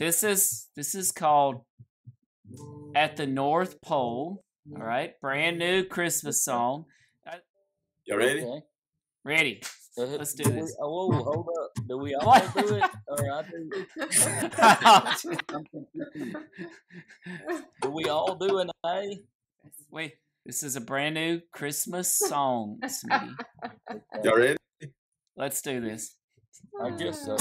This is this is called At the North Pole. All right, brand new Christmas song. You ready? Okay. Ready? Uh, Let's do we- this. Oh, whoa, hold up. Do we all What? do it? Or I do it? I'm confused. Do we all do an A? Wait, this is a brand new Christmas song, Smitty. You ready? Let's do this. I guess so.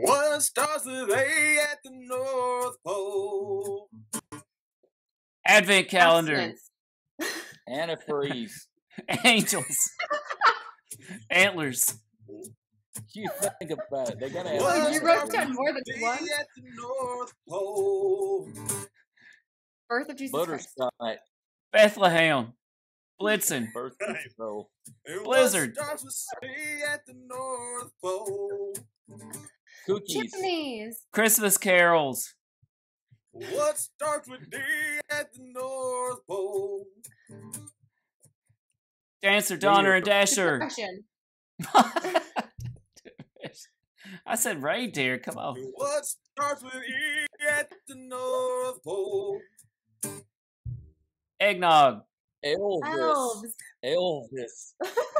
What starts with A at the North Pole? Advent calendar, Antifreeze. angels, antlers, You think about it. They gotta have. You wrote down more than one. at the North Pole. Birth of Jesus Christ. Bethlehem, Blitzen, Birth control. Blizzard. What starts with C at the North Pole? Cookies. Chimneys. Christmas carols, What starts with D at the North Pole? Dancer, Donner, and Dasher. I said reindeer. Come on. What starts with E at the North Pole? Eggnog. Elvis. Elves. Elvis.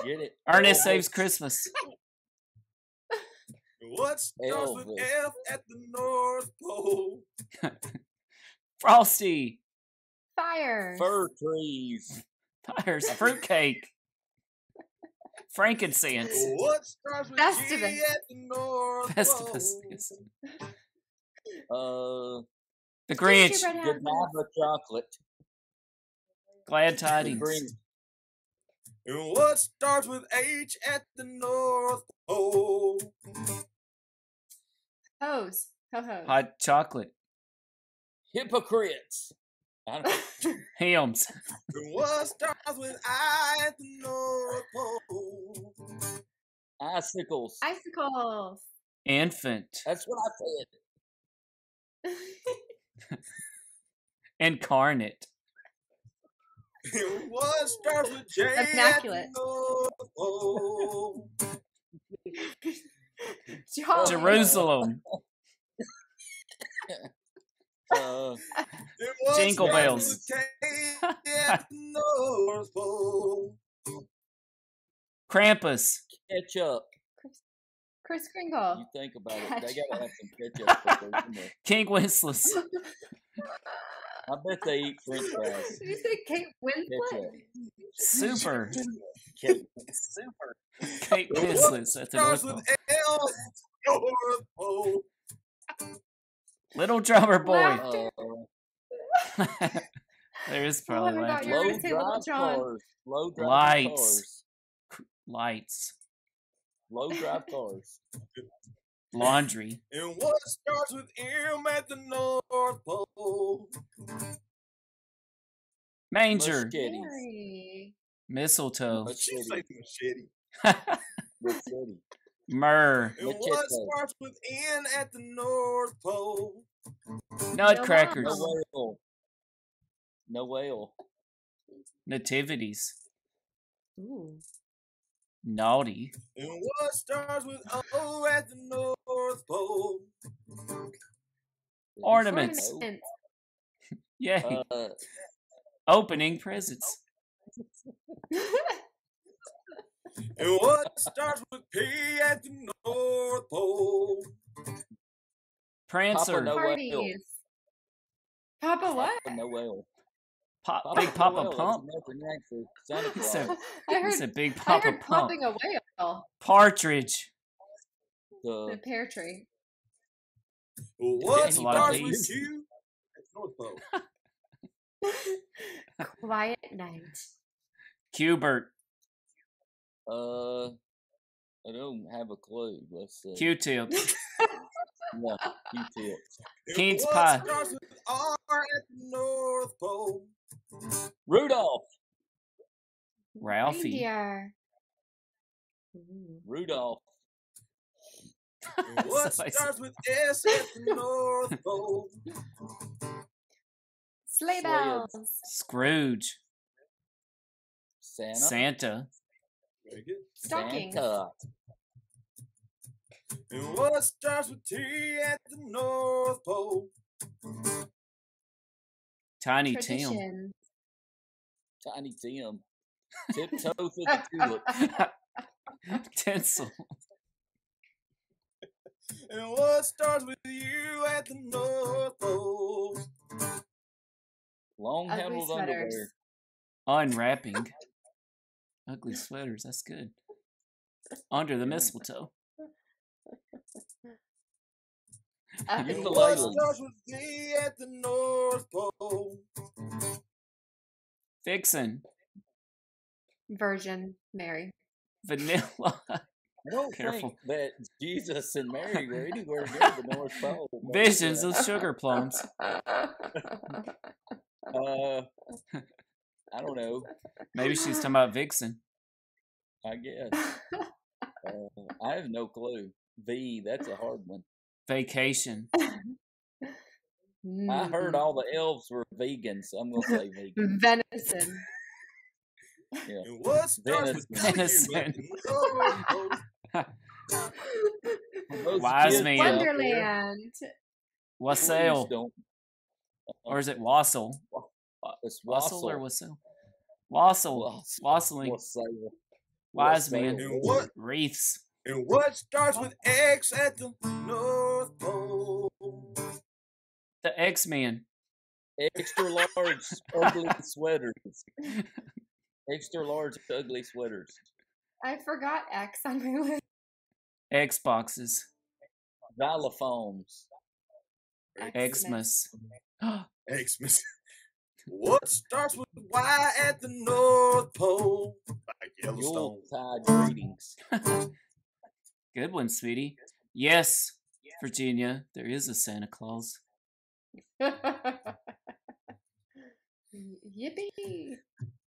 Get it? Ernest Elvis. saves Christmas. And What starts with F at the North Pole? Frosty. Fire. Fir trees. Fires. Fruitcake. Frankincense. What starts with G at the North Festivus. Pole? Uh, The Grinch. Gingerbread houses. Godiva chocolate. Glad tidings. And what starts with H at the North Hose. Ho ho. Hot chocolate. Hypocrites. I don't, Hymns. And what starts with I at the North Pole? icicles. Icicles. Infant. That's what I said. Incarnate. And what starts with J at the Immaculate. North Pole? Jerusalem. Uh, And what Jingle starts bells. with K at the North Pole? Krampus. ketchup. Kris Kringle. You think about it. They gotta have some ketchup. with their dinner. King Wenceslas. I bet they eat French fries. Did you say Kate Winslet? Ketchup. Super. Kate And what Winslet at the North starts Pole. with L North Pole? Little drummer boy. Laughter. Uh, There is Oh, probably forgot laughter. low gonna drive cars. Low drive Lights. cars. Lights. Low drive cars. Laundry. And what starts with M at the North Pole? Manger. Machetes. Mistletoe. She Machete. machete. Machete. Myrrh. And what starts with N at the North Pole? Nutcrackers. No whale. No whale. Nativities. Ooh. Naughty. And what starts with O at the North Pole? Ornaments. Ornaments. Yay. Uh, Opening presents. And what starts with P at the North Pole? Prancer. no- whale. Parties. Papa what? no whale. Pop, Papa big no Papa whale, Pump. American name for Santa He Claus. said, I heard, I heard Pump. pumping a whale. Partridge. The The pear tree. What That's a lot of starts with P's. Q? at the North Pole. Quiet night. Cubert. uh, I don't have a clue. Let's see. Q-tip. No, Q-tips. And King's what pie. R at the North Pole? Rudolph. Ralphie. Reindeer. Rudolph. What starts with S at the North Pole? Sleigh bells. Scrooge. Santa. Santa. Very good. Stockings. Santa. And what starts with T at the North Pole? Tiny Tim. Tiny Tim. Tiptoe through the tulip. Tinsel. And what starts with you at the North Pole? Long handled underwear. Unwrapping. Ugly sweaters. That's good. Under the mistletoe. Uh, You the what lady. starts with at the North Pole? Vixen. Virgin Mary. Vanilla. I don't Careful. think that Jesus and Mary were anywhere near the North Pole. but, Visions of sugar plums. Uh, I don't know. Maybe she's talking about Vixen. I guess. Uh, I have no clue. V, that's a hard one. Vacation. I heard mm-hmm. all the elves were vegan, so I'm gonna say vegan. venison. Yeah. And what starts Venison. W at the North Pole? For those Wise man. Wonderland. Wassail. don't- uh-uh. Or is it wassail? Uh, it's Wassail or wassail. wassail? Wassail. Wassailing. wassail. Wise man. And Wreaths. And what starts with X at the North Pole? The X Men. Extra large ugly sweaters. Extra large ugly sweaters. I forgot X on my list. Xboxes. Xylophones. Xmas. Xmas. What starts with Y at the North Pole? Like Yellowstone. Yuletide greetings. Good one, sweetie. Yes, Virginia, there is a Santa Claus. Yippee.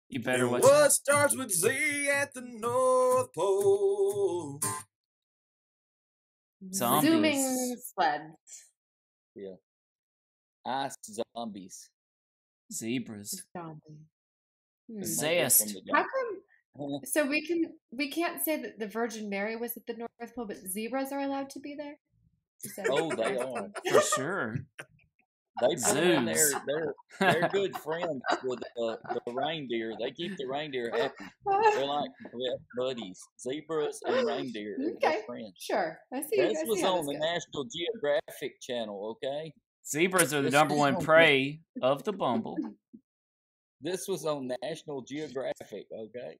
You better And watch what starts with Z at the North Pole? Zombies. Zooming sleds. Ice zombies. Zebras. Zombie. Hmm. Zest. How dark. Come? So we can we can't say that the Virgin Mary was at the North Pole, but zebras are allowed to be there. that Oh, they are. For sure. They've been in there. Zoos. They're they're good friends with uh, the reindeer. They keep the reindeer happy. They're like buddies. Zebras and reindeer. Okay. friends. sure, I see. This I see was how on this the goes. National Geographic Channel. Okay, Zebras are the This number one prey of the bumble. this was on National Geographic. Okay,